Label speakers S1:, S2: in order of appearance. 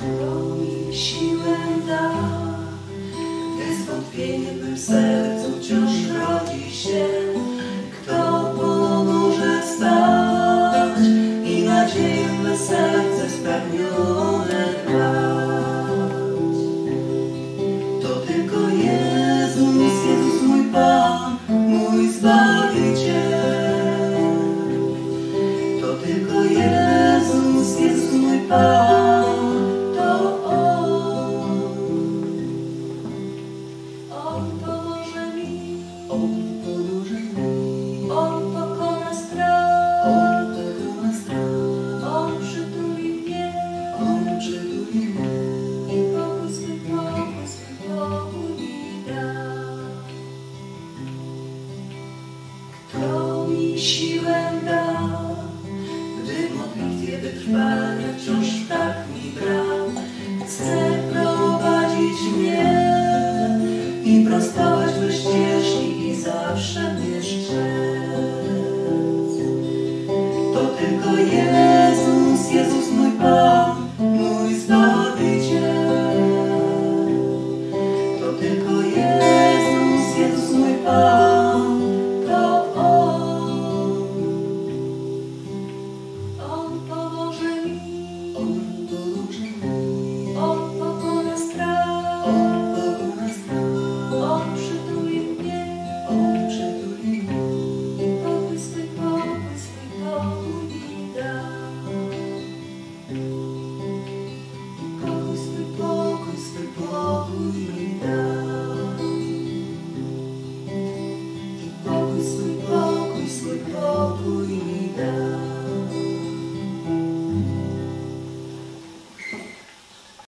S1: Mi siłę da, gdy w sercu wciąż rodzi się? Kto pomoże wstać i nadzieję me serce spełnione? To tylko Jezus, Jezus mój Pan, mój. To tylko Jezus, Jezus mój Pan, Kto mi